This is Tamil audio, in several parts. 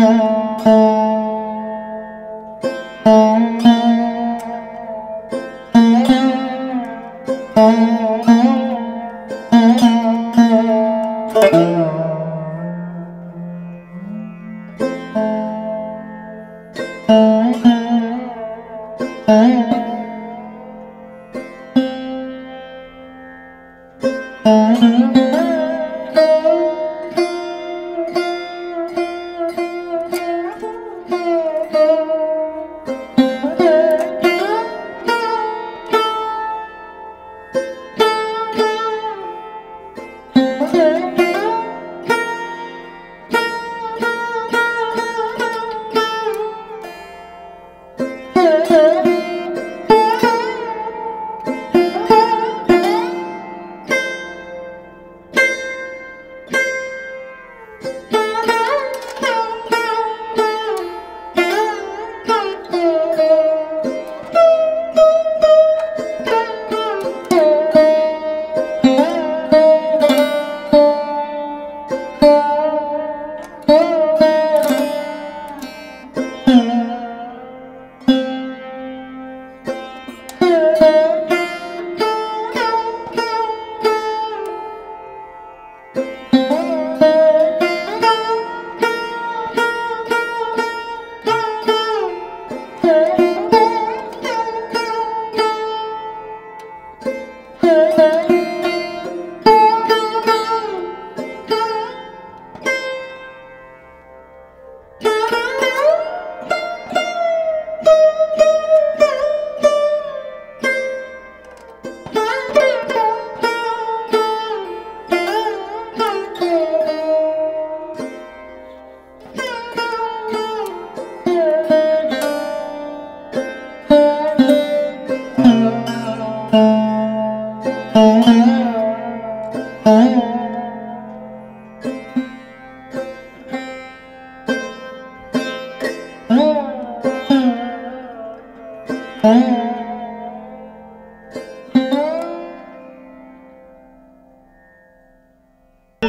Música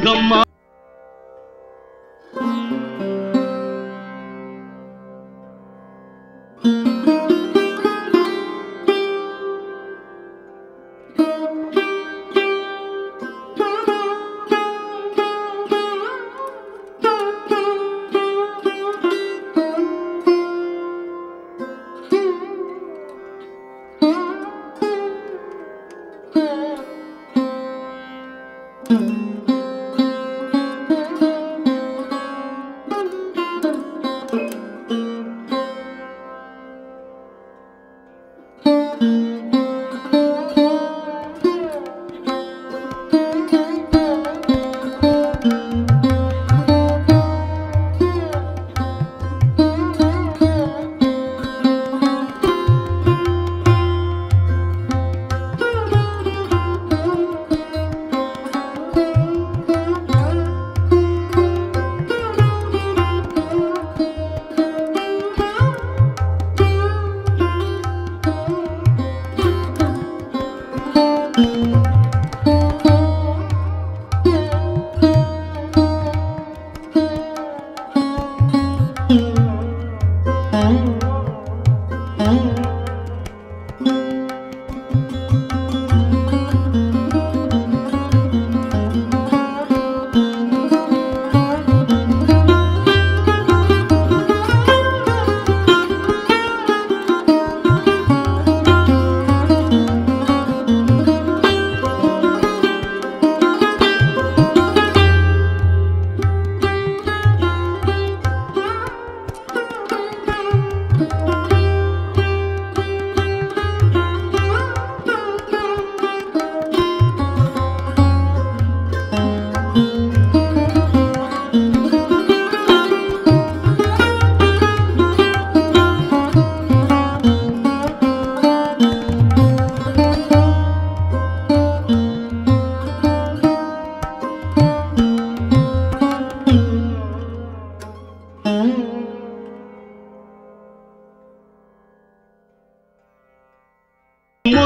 கங்கம்மா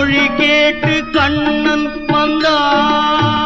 மொழி கேட்டு கண்ணன் வந்தான்.